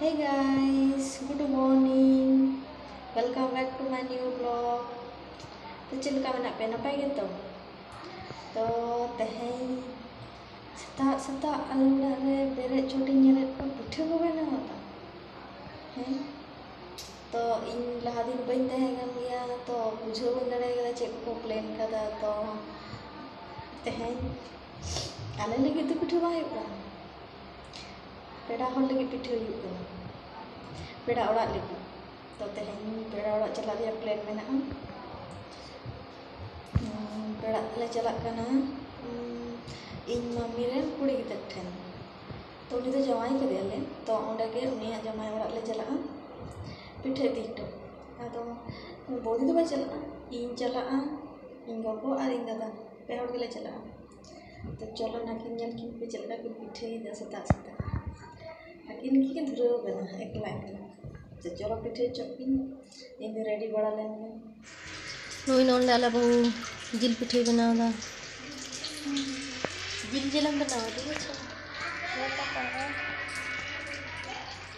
Hey guys, good morning. Welcome back to my new vlog. तो चल का मना पे नपाय गे तो तो तेहें सेता सेता अलुड़ा रे बेरे छोटी नेले को पिठे को बनावा था हैं तो इन लहा दिन बइन तहे गन गया तो बुझाव बन दड़े गदा चेक को प्लान कदा तो तेहें आले लगे तो पिठे का पेड़ा हर लगे पिठे का पेड़ा लगे तो तेहें पेड़ा चला रिया प्लान मेना पेड़ा ले चला कना इन मम्मी रे कुड़ी ठेन तो जमाई कदेले तो के उनी जमाई ओड़ा ले चला पिठे दीटो अदो बोदी तो बाय चला इन चला इन गगो और इन दादा पे हड़ के ले चला तो चलो ना किन ñel किन पे चला किन पिठे सता सता akin ki kan dhuro bana ekla ekla तो चलो पिठे चपिन इन रेडी बड़ा लेने ᱱᱩᱭ ᱱᱚᱰᱮ ᱟᱞᱮ ᱵᱟᱹᱦᱩ ᱡᱤᱞ ᱯᱤᱴᱷᱟᱹᱭ ᱵᱮᱱᱟᱣᱫᱟ ᱡᱤᱞ ᱡᱤᱞᱮᱢ ᱵᱮᱱᱟᱣᱟ ᱴᱷᱤᱠ ᱟᱪᱷᱮ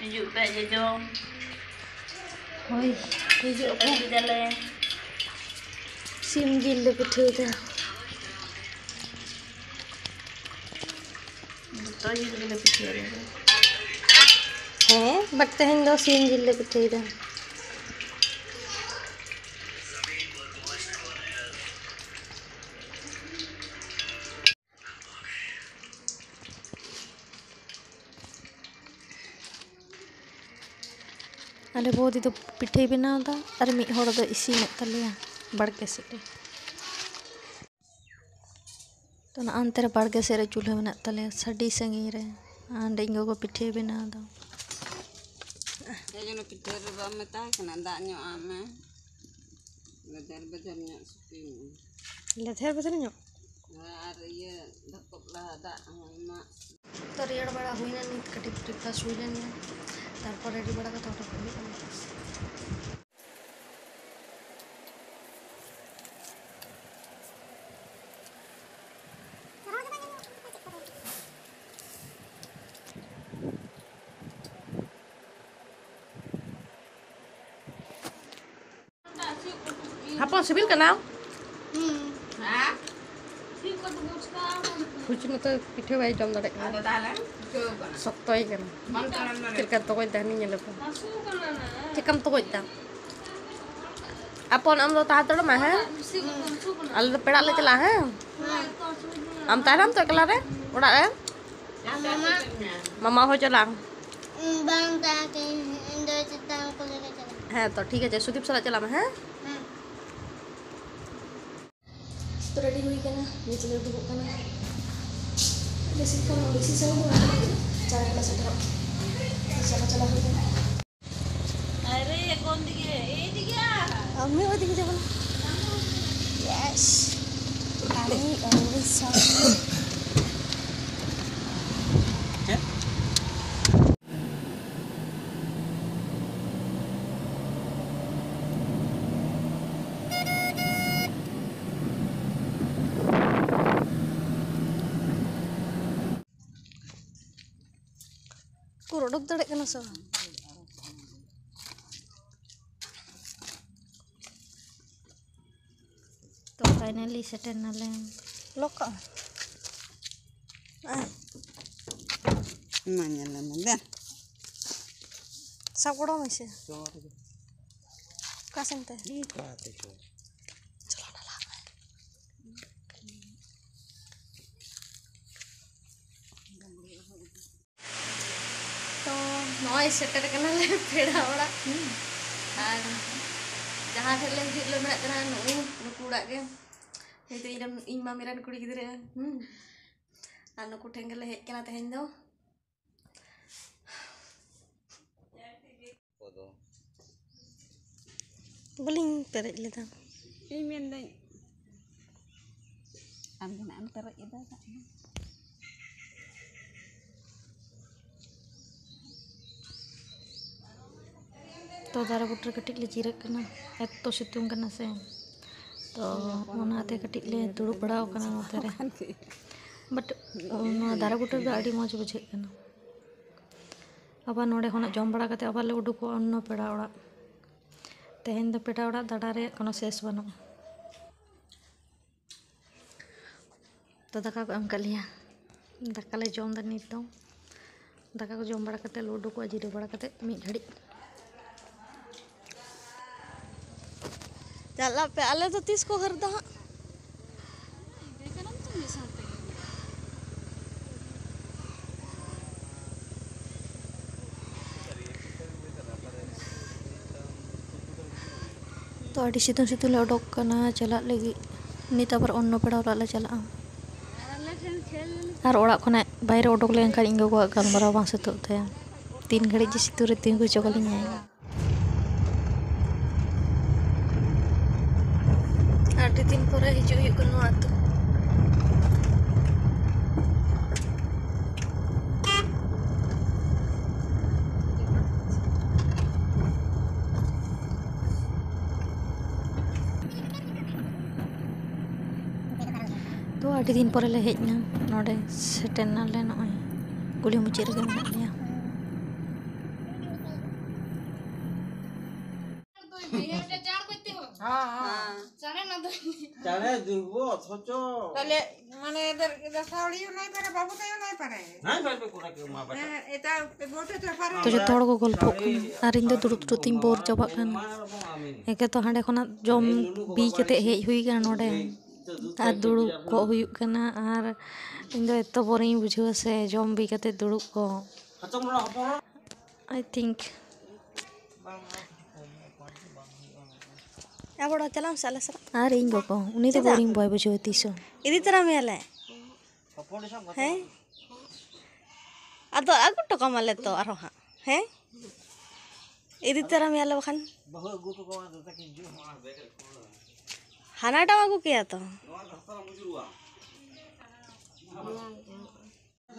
Hijuk tak je jom. ᱦᱳᱭ ᱦᱤᱡᱩᱜ ᱯᱮ Pergi jalan. ᱥᱤᱢ ᱡᱤᱞ ᱞᱮ ᱯᱤᱴᱷᱟᱹᱭᱫᱟ Betul je bila fikir dia. ᱦᱮᱸ ᱵᱟᱴ ᱛᱮᱦᱮᱧ ᱫᱚ ᱥᱤᱢ ᱡᱤᱞ ᱞᱮ ᱯᱤᱴᱷᱟᱹᱭᱫᱟ ᱟᱞᱮ ᱵᱳᱫᱤ ᱫᱚ ᱯᱤᱴᱷᱟᱹᱭ ᱵᱮᱱᱟᱣᱫᱟ ᱟᱨ ᱢᱤᱫ ᱦᱚᱲ ᱫᱚ ᱤᱥᱤᱱᱮᱫ ᱛᱟᱞᱮᱭᱟ ᱵᱟᱲᱜᱮ ᱥᱮᱫ ᱨᱮ ᱛᱚ ᱚᱱᱟ ᱚᱱᱛᱮ ᱨᱮ ᱵᱟᱲᱜᱮ ᱥᱮᱫ ᱨᱮ ᱪᱩᱞᱦᱟᱹ ᱢᱮᱱᱟᱜ ᱛᱟᱞᱮᱭᱟ ᱥᱟᱹᱰᱤ ᱥᱟᱺᱜᱤᱧ ᱨᱮ ᱚᱸᱰᱮ ᱤᱧ ᱜᱚᱜᱚ ᱯᱤᱴᱷᱟᱹᱭ ᱵᱮᱱᱟᱣᱫᱟ Ya yo geder ame ta kena ndak nyok ame. Geder bejer nyok sepin. Geder bejer nyok. আর ইয়ে ধকপলা দা আমা তো রেড বড় হইনা নি কাটি টিপটা শুইলেন তারপরে রেড अपन सिविल का नाम? हम्म। तो पिठे भाई जम दर सख्त चलकर तक चिकन तो तक अपन आम तड़म तो है। अल पेड़ ले चला हम तो तम तो एकला रे। मामा हो। चला। हाँ तो ठीक है सुदीप सला चला हाँ। तो रेडी हुई कना नीचे ले डुबो कना बेसी कम बेसी से हो चला गया से ड्रॉप चला चला हो गया अरे कौन दिखे ए दिखे हमें वो दिखे जब yes I always sorry Arab tu dekat nasi. Tu finally setan nalem. Loka. Mana la muda. Sabar sih. Kasih teh. ᱱᱚᱜᱼᱚᱭ ᱥᱮᱴᱮᱨ ᱠᱟᱱᱟᱞᱮ ᱯᱮᱲᱟ ᱚᱲᱟᱜ ᱟᱨ ᱡᱟᱦᱟᱸ ᱴᱷᱮᱱ ᱞᱮ ᱦᱤᱡᱩᱜ ᱞᱮ ᱢᱮᱱᱟᱜ ᱠᱟᱱᱟ ᱱᱩᱜᱼᱩ ᱱᱩᱠᱩ ᱚᱲᱟᱜ ᱜᱮ ᱱᱤᱛᱚᱜ ᱤᱧᱨᱮᱱ ᱤᱧ ᱢᱟᱢᱤᱨᱮᱱ ᱠᱩᱲᱤ ᱜᱤᱫᱽᱨᱟᱹ ᱟᱨ ᱱᱩᱠᱩ ᱴᱷᱮᱱ ᱜᱮᱞᱮ ᱦᱮᱡ ᱠᱟᱱᱟ ᱛᱮᱦᱮᱧ ᱫᱚ ᱵᱟᱹᱞᱤᱧ ᱯᱮᱨᱮᱡ ᱞᱮᱫᱟ ᱤᱧ ᱢᱮᱱᱫᱟᱹᱧ ᱟᱢ ᱜᱮ ᱱᱟᱜ ᱮᱢ ᱯᱮᱨᱮᱡ ᱮᱫᱟ तो दारा बुटर कटिक ले जीरक करना एक तो शितुंग करना से तो उन्हाँ ते कटिक ले दुरु बड़ा होकरना होते रहे बट उन्हाँ दारा बुटर का आड़ी मौज बुझे करना अब आ नोड़े होना जॉम बड़ा करते अब आ लोगों को अन्नो पेड़ा उड़ा तहें द पेड़ा उड़ा दारा रे कनो सेस बनो तो दाका को अंकल दाका ले जॉम दर नीत दाका को जॉम बड़ा करते लोडो को अजीरो बड़ा करते मी झड़ी चला पे अले तो तीस को घर दा तो आड़ी सीधों सीधे उडोकना चला लगे। नीत तो अन्न पेड़ वाला चला। और ओर खन बहरे उडोक लेकिन इन गोगा गलमारा बात तीन घड़ी जी सीतु तीन को चगलिंग ᱟᱹᱰᱤ ᱫᱤᱱ ᱯᱚᱨᱮ ᱦᱤᱡᱩᱜ ᱦᱩᱭᱩᱜ ᱠᱟᱱᱟ ᱱᱚᱣᱟ ᱟᱹᱛᱩ ᱛᱚ ᱟᱹᱰᱤ ᱫᱤᱱ ᱯᱚᱨᱮ ᱞᱮ ᱦᱮᱡ ᱮᱱᱟ ᱱᱚᱰᱮ ᱥᱮᱴᱮᱨ ᱱᱟᱞᱮ ᱱᱚᱜᱼᱚᱭ ᱠᱩᱞᱦᱤ ᱢᱩᱪᱟᱹᱫ ᱨᱮᱜᱮ ᱢᱮᱱᱟᱜ ᱞᱮᱭᱟ চারে দুর্ব অথচ তাহলে মানে এদের এদের শাওড়িও নাই পারে বাবুটাও নাই পারে নাই পারবে কোনা কেউ মা পারে হ্যাঁ, এটা বটে তো পারে ᱛᱚ ᱡᱚᱛᱚ ᱦᱚᱲ ᱠᱚ ᱜᱚᱞᱯᱚᱜ ᱠᱟᱱᱟ ᱟᱨ ᱤᱧ ᱫᱚ ᱫᱩᱲᱩᱵ ᱫᱩᱲᱩᱵ ᱛᱤᱧ ᱵᱳᱨ ᱪᱟᱵᱟᱜ ᱠᱟᱱᱟ আমি ᱮᱠᱮ ᱛᱚ ᱦᱟᱸᱰᱮ ᱠᱷᱚᱱᱟᱜ ᱡᱚᱢ ᱵᱤ ᱠᱟᱛᱮ ᱦᱮᱡ ᱦᱩᱭ ᱠᱟᱱᱟ ᱱᱚᱰᱮ ᱟᱨ ᱫᱩᱲᱩᱵ ᱠᱚᱜ ᱦᱩᱭᱩᱜ ᱠᱟᱱᱟ ᱟᱨ ᱤᱧ ᱫᱚ ᱮᱛᱚ ᱵᱳᱨᱤᱧ ᱵᱩᱡᱷᱟᱹᱣᱟ ᱥᱮ ᱡᱚᱢ ᱵᱤ ᱠᱟᱛᱮ ᱫᱩᱲᱩᱵ ᱠᱚ হাতম রা হপর ᱟᱭ ᱛᱷᱤᱝᱠ ఎవడో తెలం సల సల ఆరే ఇంకొక ఉన్నది బోరింగ్ బాయ్ బుజో తీసు ఇది తర మేలే హే అదో అగుట్టు కమలే తో అరో హా హే ఇది తర మేలే బఖన్ হানাটাও আগু কে এত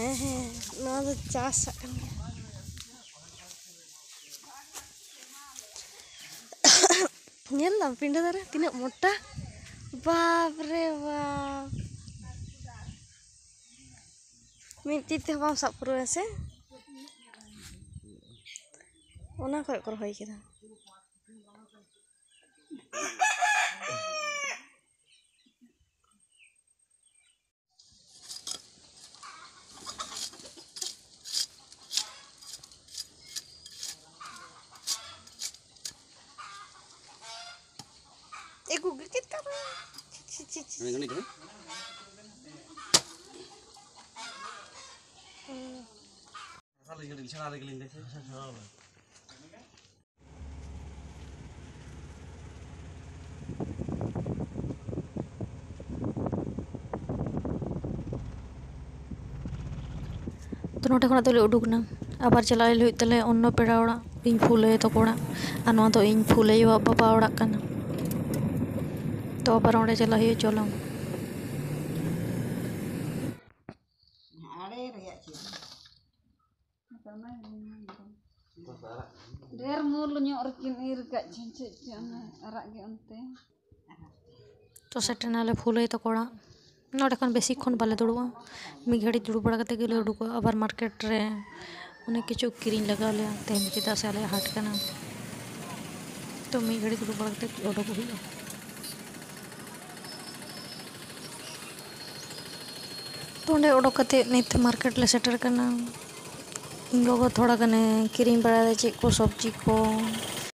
ᱦᱮᱸ ᱦᱮᱸ ᱱᱚᱣᱟ ᱫᱚ ᱪᱟᱥᱟᱜ ᱠᱟᱱ ᱜᱮᱭᱟ ᱧᱮᱞ ᱫᱟᱢ ᱯᱤᱸᱰᱷᱟᱹ ᱫᱟᱨᱮ ᱛᱤᱱᱟᱹᱜ ᱢᱚᱴᱟ ᱵᱟᱯ ᱨᱮ ᱵᱟᱯ ᱢᱤᱫ ᱛᱤ ᱛᱮᱦᱚᱸ ᱵᱟᱢ ᱥᱟᱵ ᱯᱩᱨᱟᱹᱣᱟ ᱥᱮ ᱚᱱᱟ ᱠᱷᱚᱡ ᱠᱚ ᱨᱚᱦᱚᱭ ᱠᱮᱫᱟ ᱛᱚ ᱱᱚᱰᱮ ᱠᱷᱚᱱᱟᱜ ᱫᱚᱞᱮ ᱩᱰᱩᱠᱱᱟ ᱟᱵᱟᱨ ᱪᱟᱞᱟᱜ ᱦᱩᱭᱩᱜ ᱛᱟᱞᱮ ᱚᱱᱱᱚ ᱯᱮᱲᱟ ᱚᱲᱟᱜ ᱤᱧ ᱯᱷᱩᱞᱟᱹᱭ ᱛᱟᱠᱚ ᱚᱲᱟᱜ ᱟᱨ ᱱᱚᱣᱟ ᱫᱚ ᱤᱧ ᱯᱷᱩᱞᱟᱹᱭᱚᱜ ᱵᱟᱵᱟ ᱚᱲᱟᱜ ᱠᱟᱱᱟ तो अब चलो ये चलो। तो सेटे ना फुले तक तो ना खान बेसि बाले दुड़बा मी घड़ी दुड़ बड़ा गले उड़ूक अब मार्केट रे। अनेक किचु क्रीन लगा लिया तेहन से आलिया हाट करना। तो मी घड़ी दुड़ बड़ा उड़ूक हुई ᱛᱚ ᱚᱸᱰᱮ ᱚᱰᱚᱠ ᱠᱟᱛᱮ ᱱᱤᱛ ᱢᱟᱨᱠᱮᱴ ᱞᱮ ᱥᱮᱴᱮᱨ ᱠᱟᱱᱟ ᱤᱧ ᱜᱚᱜᱚ ᱛᱷᱚᱲᱟ ᱜᱟᱱᱮ ᱠᱤᱨᱤᱧ ᱵᱟᱲᱟᱭᱮᱫᱟ ᱪᱮᱫ ᱠᱚ ᱥᱚᱵᱽᱡᱤ ᱠᱚ